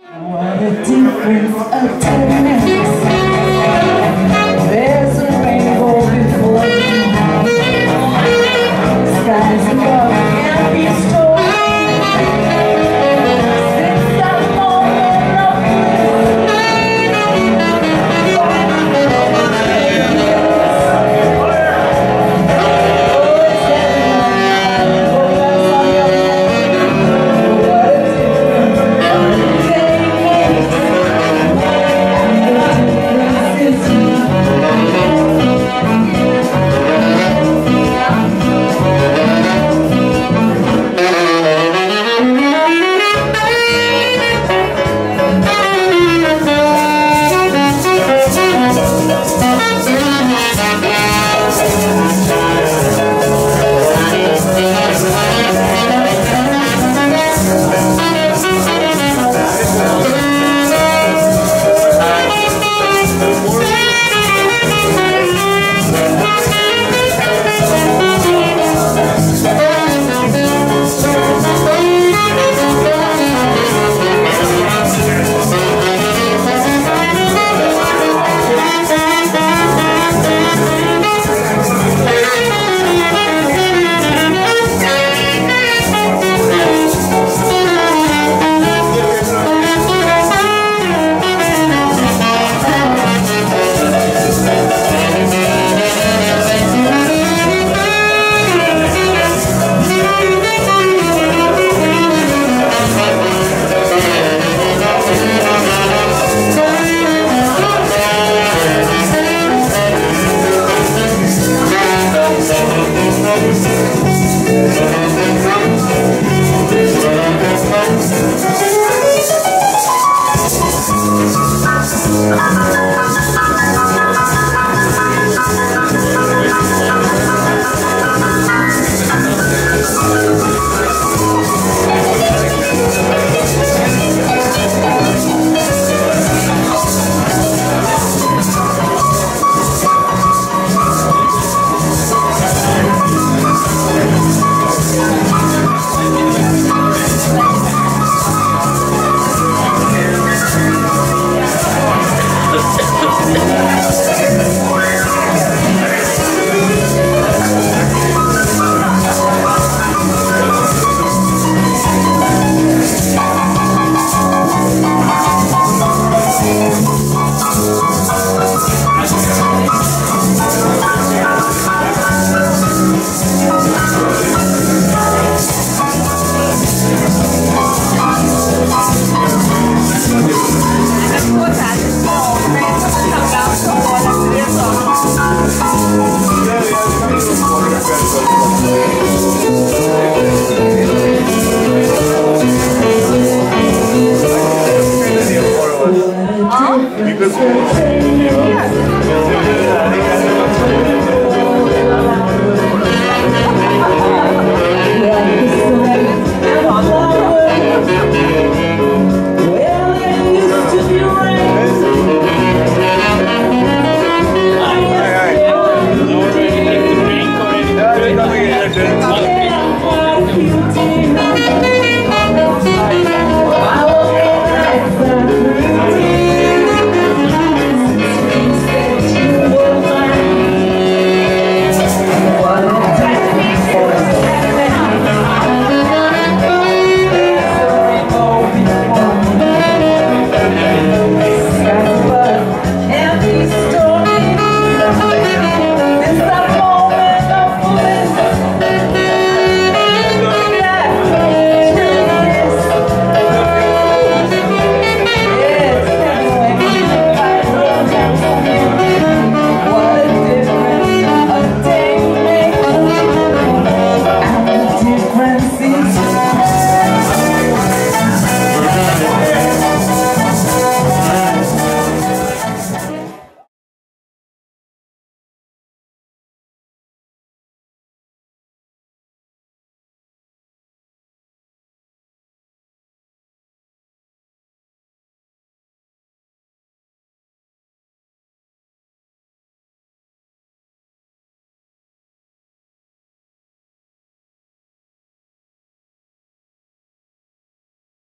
What a difference a ten makes. Thank Let's.